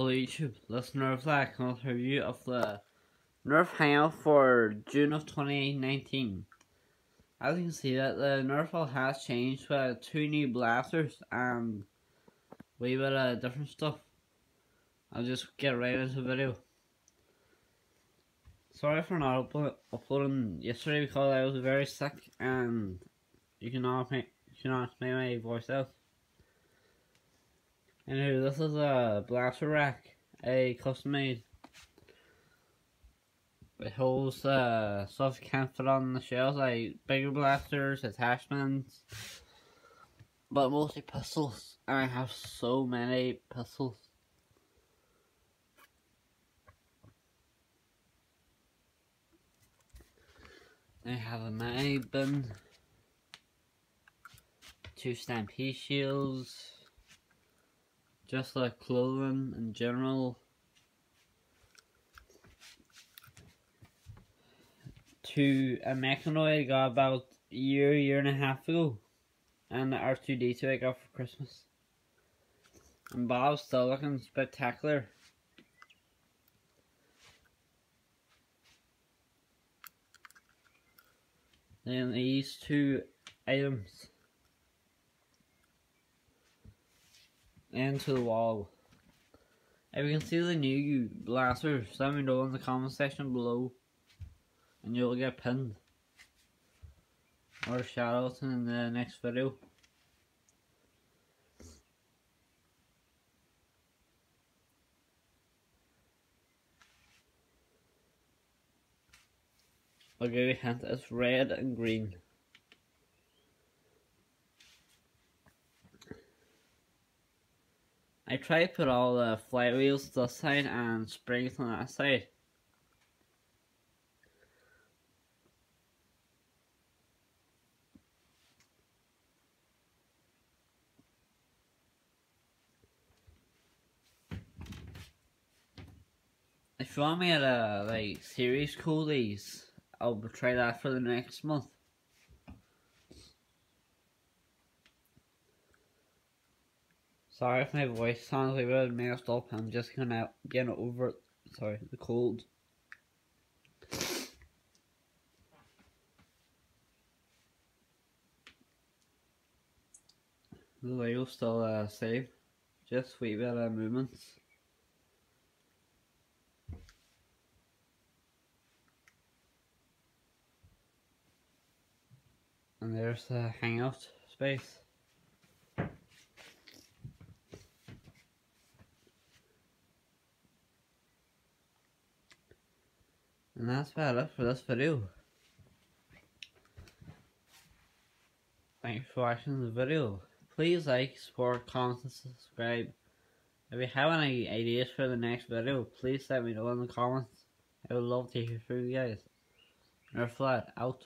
Hello YouTube, this is Nerfer Lad with a review of the Nerf Hangout for June of 2019. As you can see that the Nerf has changed with uh, two new blasters and a wee bit of different stuff. I'll just get right into the video. Sorry for not uploading yesterday because I was very sick and you cannot you cannot make my voice out. Anyway, this is a blaster rack, a custom made. It holds uh, stuff you can't fit on the shelves, like bigger blasters, attachments, but mostly pistols. And I have so many pistols. I have a mag bin, two stampede shields, just like clothing in general. To a mechanoid I got about a year, year and a half ago. And the R2D2 I got for Christmas. And Bob's still looking spectacular. Then these two items. Into the wall. If you can see the new blaster? let me know in the comment section below and you'll get pinned or shout out in the next video. I'll give you a hint, it's red and green. I try to put all the flywheels this side and springs on that side. If you want me a like series coolies, I'll try that for the next month. Sorry if my voice sounds a bit messed up. I'm just gonna get over it sorry, the cold. The Lego still uh, safe. Just wee bit of movements. And there's the hangout space. And that's about it for this video. Thanks for watching the video. Please like, support, comment, and subscribe. If you have any ideas for the next video, please let me know in the comments. I would love to hear from you guys. Nerfer Lad, out.